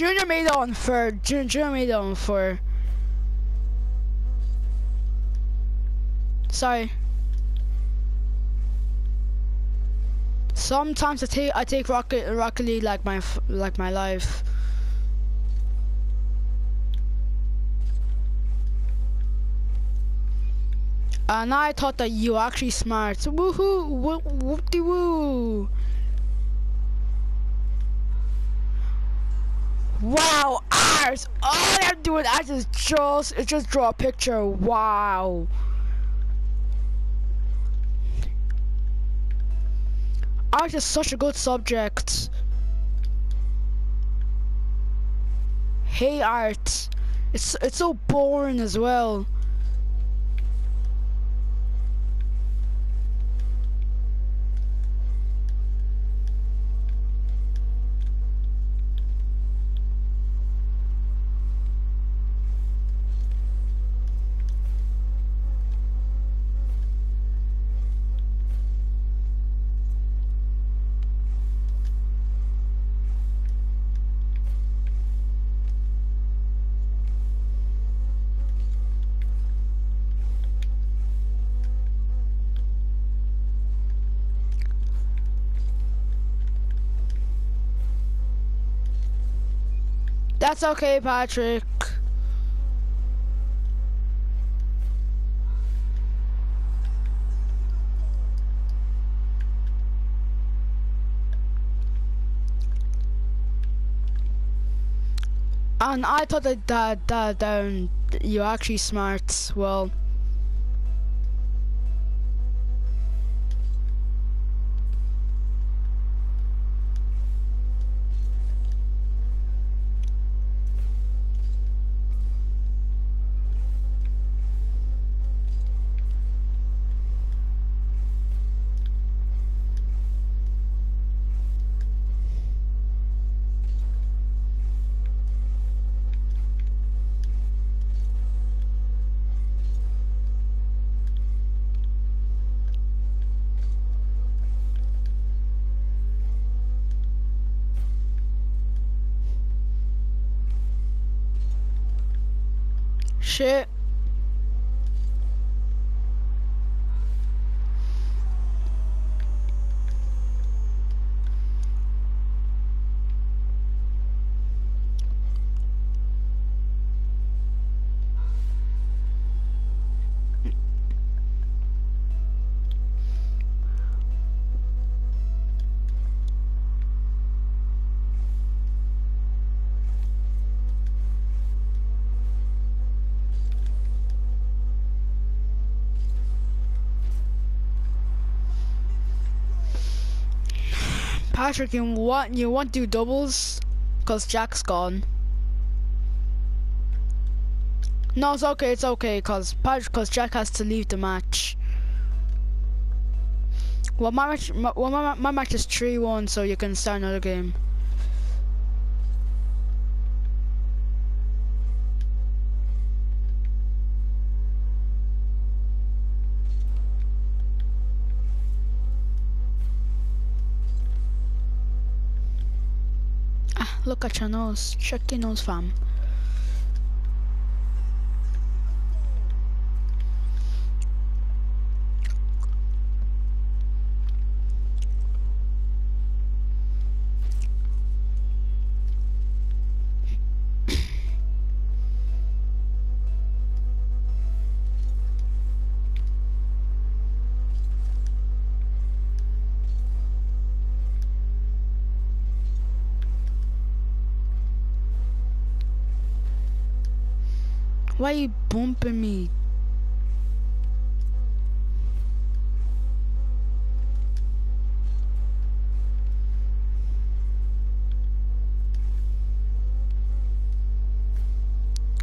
Junior made for Junior, Junior made for. Sorry. Sometimes I take I take Rocket Rocket League like my like my life. And I thought that you were actually smart. Woohoo! Woo whoop de woo! Wow, ours! All I'm doing I just just just draw a picture. Wow. Art is such a good subject. Hey art. It's it's so boring as well. That's okay, Patrick. And I thought that that that um, you're actually smart. Well. Shit. Patrick, you want you want to do doubles? Cause Jack's gone. No, it's okay, it's okay, cause Patrick, cause Jack has to leave the match. Well, my match, my, well, my, my match is three one, so you can start another game. Look at your nose. Check your nose, fam. Why you bumping me?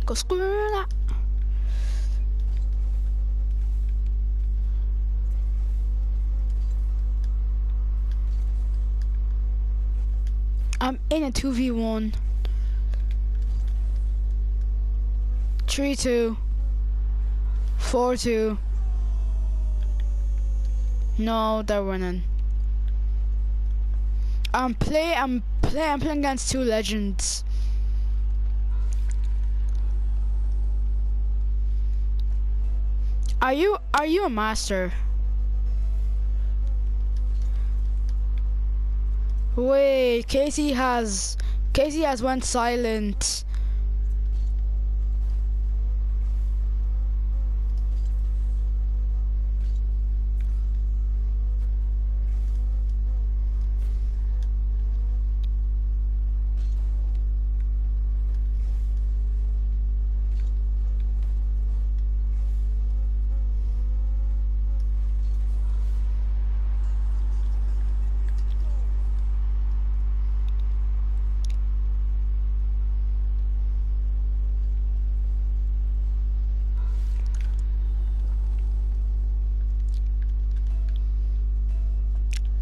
Go screw that. I'm in a 2v1. Three two. Four two. No, they're winning. I'm play. I'm play. I'm playing against two legends. Are you are you a master? Wait, Casey has Casey has went silent.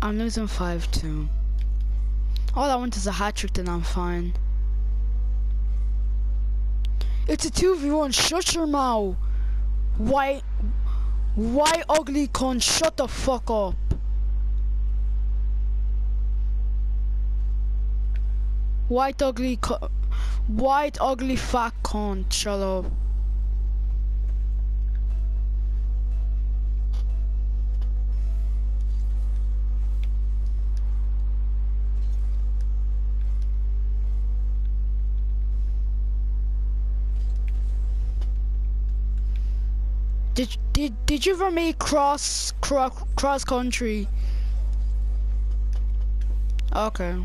I'm losing 5-2. All I want is a hat trick, then I'm fine. It's a 2v1, shut your mouth! Why, why ugly con, shut the fuck up! White ugly con. white ugly fat con, shut up. Did did did you ever make cross cross cross country? Okay.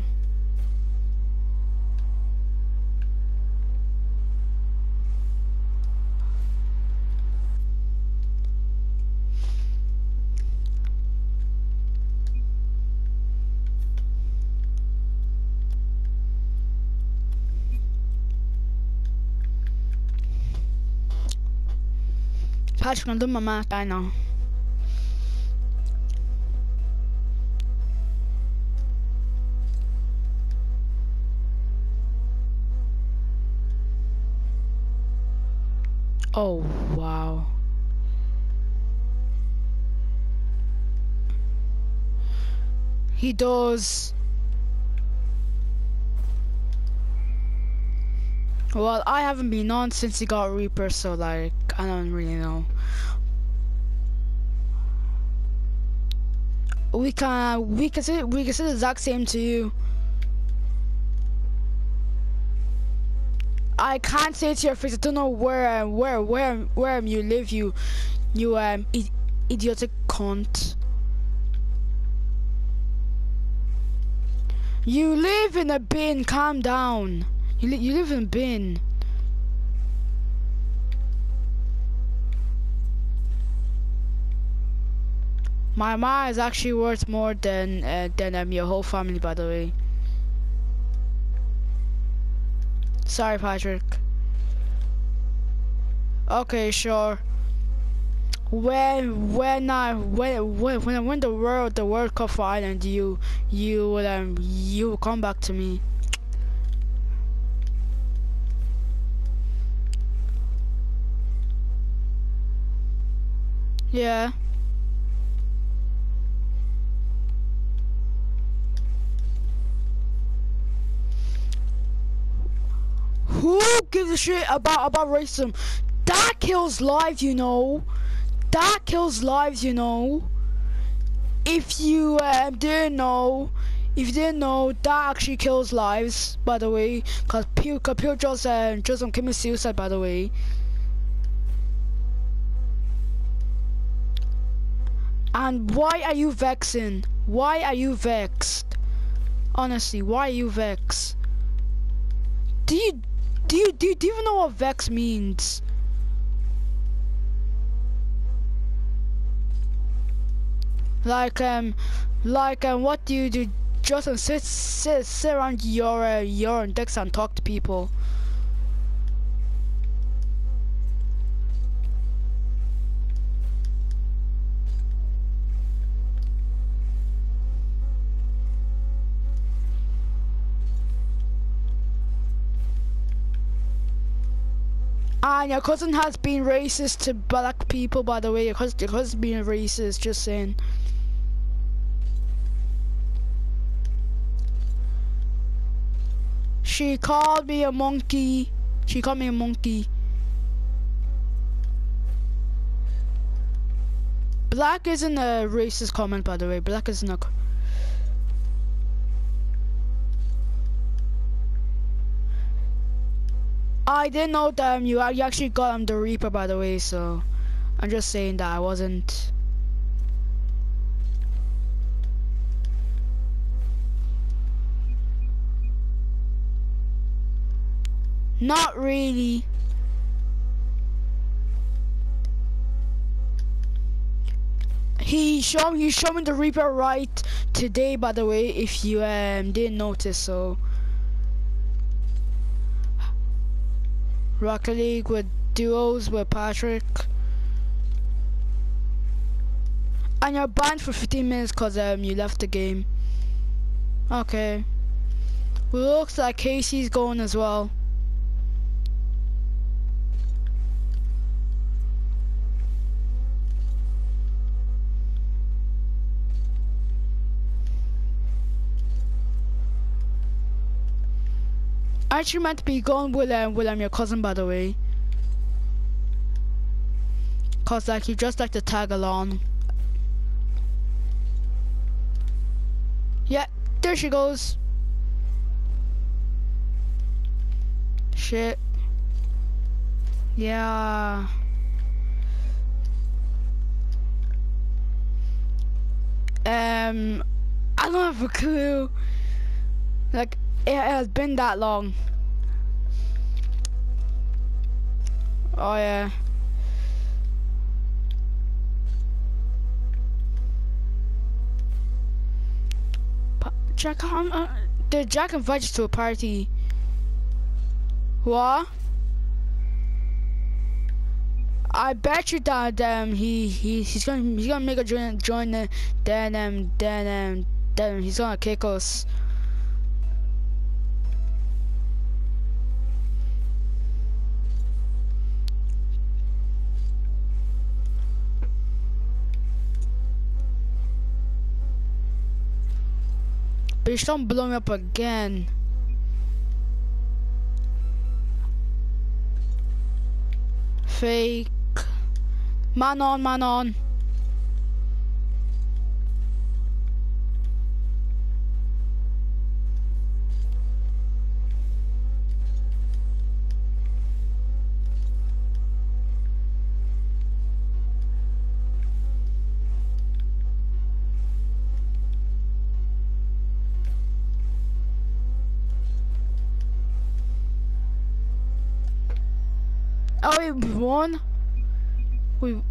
Patrick, I'm doing my math. I know. Oh, wow. He does. Well, I haven't been on since he got Reaper, so like, I don't really know. We can, we can say, we can say the exact same to you. I can't say to your face, I don't know where, where, where, where you live, you, you, um, idiotic cunt. You live in a bin, calm down. You, li you live in bin. My ma is actually worth more than uh, than um, your whole family, by the way. Sorry, Patrick. Okay, sure. When when I when when when I win the world the World Cup for Ireland, you you um you come back to me. Yeah. Who gives a shit about about racism? That kills lives, you know. That kills lives, you know. If you um, didn't know, if you didn't know, that actually kills lives, by the way. Cause people, people just uh, just um, commit suicide, by the way. And why are you vexing? Why are you vexed? Honestly, why are you vexed? Do you do you do you, do you even know what vex means? Like um, like um, what do you do? Just um, sit sit sit around your uh, your index and talk to people. And your cousin has been racist to black people, by the way. Your cousin, your cousin's being racist, just saying. She called me a monkey. She called me a monkey. Black isn't a racist comment, by the way. Black isn't a. I didn't know that um, you, actually got um, the Reaper, by the way, so I'm just saying that I wasn't. Not really. He showed he showed me the Reaper right today, by the way, if you um didn't notice. So Rocket League with duos with Patrick. And you're banned for 15 minutes because um you left the game. Okay. Looks like Casey's going as well. Actually meant to be going with um, with um, your cousin, by the way. Cause like you just like to tag along. Yeah, there she goes. Shit. Yeah. Um, I don't have a clue. Like, it has been that long. Oh yeah. Jack, um, uh, Jack invite you to a party? What? I bet you that um he he he's gonna he's gonna make a join join the then um then um then he's gonna kick us. Bitch, don't blow me up again. Fake. Man on, man on. Oh, we won? We...